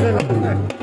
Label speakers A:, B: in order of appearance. A: Ja, ja, ja.